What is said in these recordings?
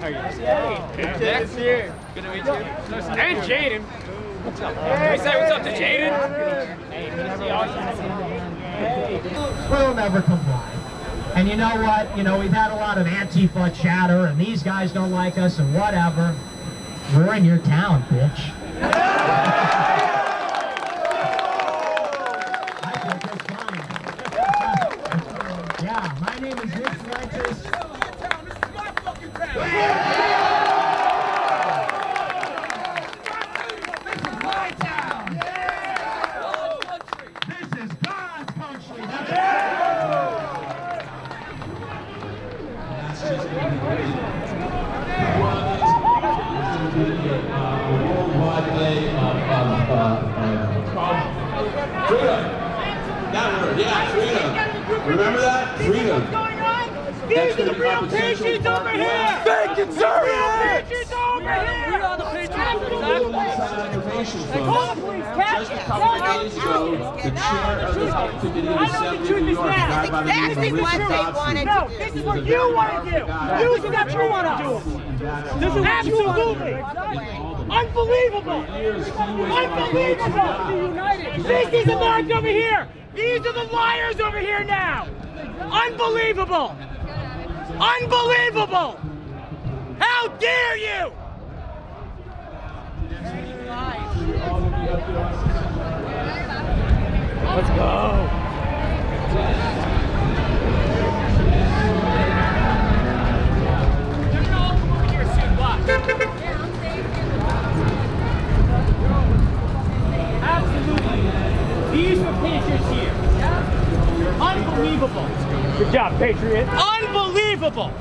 Good guy. How are you? Hey. Next year. Good to meet you. And Jaden. What's up? Can we say what's up to Jaden? Hey, We'll never comply. And you know what? You know, we've had a lot of Antifa chatter, and these guys don't like us, and whatever. We're in your town, bitch. I think it's fine. yeah, my name is Rich Lentis. This is my town. This is God's country. That's worldwide day of, of, uh, freedom. That word, yeah, freedom. Remember that? Freedom. These are the real patriots over here! Thank you, sir. Patriots over here! We are the patriots, exactly. Call the police, Just a couple of days ago, the chair of the House Committee of Assembly of New York, a by the name of This is Richard what they Dobson, wanted to do. This is what you want to do. You is what you want to do. This is absolutely unbelievable. Unbelievable. This is America over here. These are the liars over here now. Unbelievable. Unbelievable. How dare you? Let's go. Here. Unbelievable. Good job, Patriot. Unbelievable.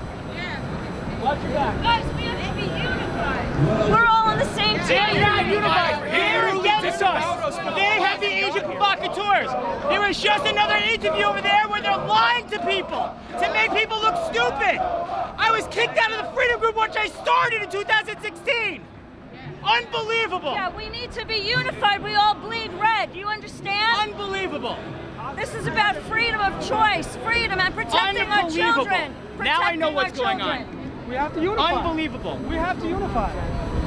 Watch your back. Guys, we have to be unified. We're all on the same They're team. not unified. They're against us. They have the agent provocateurs. There was just another interview over there where they're lying to people to make people look stupid. I was kicked out of the Freedom Group, which I started in 2016. Unbelievable. Yeah, we need to be unified. We all bleed red. Do you understand? Unbelievable. This is about freedom of choice, freedom, and protecting our Unbelievable. children. Now I know what's going children. on. We have to unify. Unbelievable. We have to unify.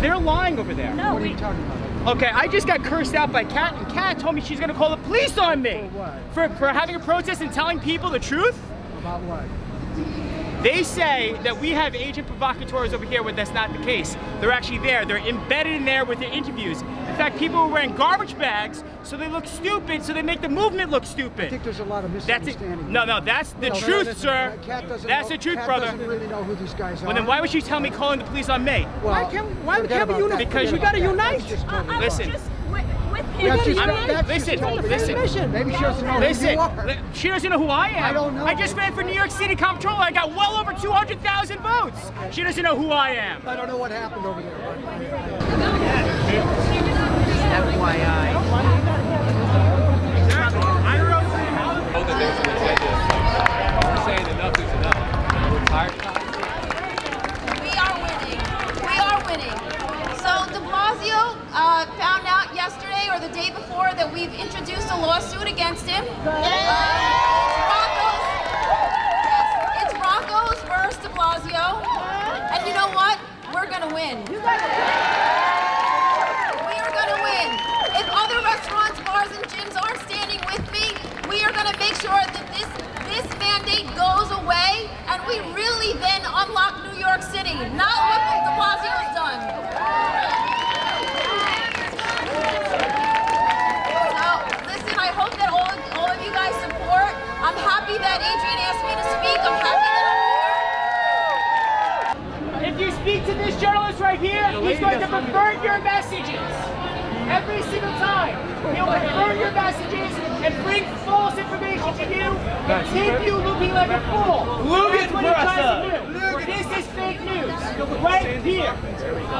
They're lying over there. No, What are you talking about? Okay, I just got cursed out by Kat, and Kat told me she's gonna call the police on me. For what? For, for having a protest and telling people the truth? About what? They say that we have agent provocateurs over here but that's not the case. They're actually there. They're embedded in there with the interviews. In fact, people are wearing garbage bags so they look stupid, so they make the movement look stupid. I think there's a lot of That's it. misunderstanding. No, no, that's the No, no, truth, listen, sir. Kat doesn't That's know- the truth, Kat brother. doesn't really know who these guys are. Well, then why would you tell me calling the police on me? Well, Why can't- why can't we about unify? that. Because Forget you gotta unite. That's I, I was Listen. Listen, listen. Maybe she doesn't know who Listen, she doesn't know who I am. I don't know. I just ran for New York City comptroller. I got well over 200,000 votes. She doesn't know who I am. I don't know what happened over there. Know that there's an agenda. We're saying enough is enough. We're tired. We are winning. We are winning. So De Blasio uh, found out yesterday or the day before that we've introduced a lawsuit against him. Uh, it's Rocco's. Yes, it's Rocco's versus De Blasio. And you know what? We're gonna win. We are gonna win. If other restaurants, bars, and gyms aren't standing with me, we are gonna make sure that this this mandate goes away, and we really then unlock New York City, not what De Blasio's done. So, listen, I hope that all, all of you guys support. I'm happy that Adrian asked me to speak. I'm happy that I'm here. If you speak to this journalist right here, he's going to pervert your messages. Every single time. He'll your messages and bring false information to you and keep you looking like a fool. That's what he tries to do. This is fake news. Right here.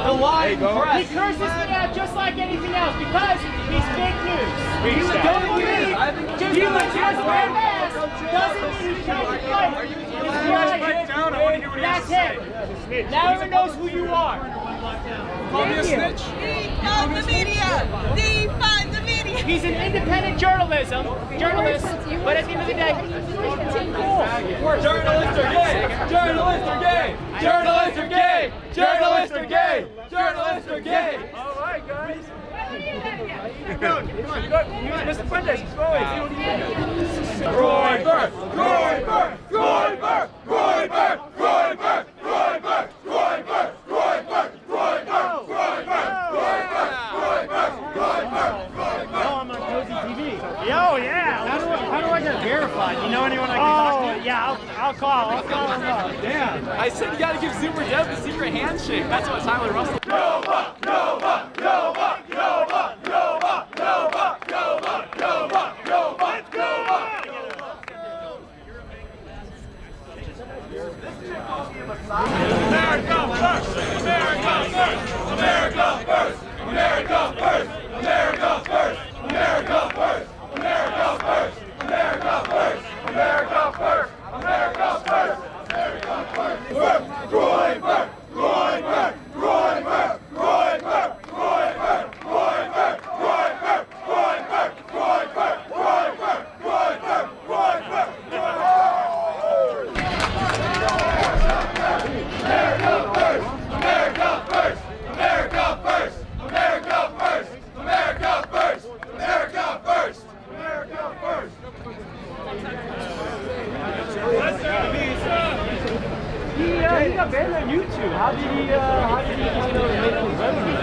The lying press. He curses me out just like anything else because he's fake news. You don't believe just because he doesn't wear a mask doesn't mean he's trying to fight. He's trying That's it. Now everyone knows who you are. Thank you. Defund the media! He's an independent journalism, journalist, but at the end of the day, journalists are gay, journalists are gay, journalists are gay, journalists are gay, journalists are gay. All right, guys. Come on, come on, Mr. Fuentes, go away, see what you do. Burr, Groyper, Groy Burr, Groyper. Him up. Damn. I said you gotta give Super Dev the secret handshake. That's what Tyler Russell. Nova! Nova! Nova! Nova! Nova! Nova! Nova! Nova! Nova! Nova! America first! America first! America first! America first! YouTube. How did he, uh, how did he, you know, make his revenue?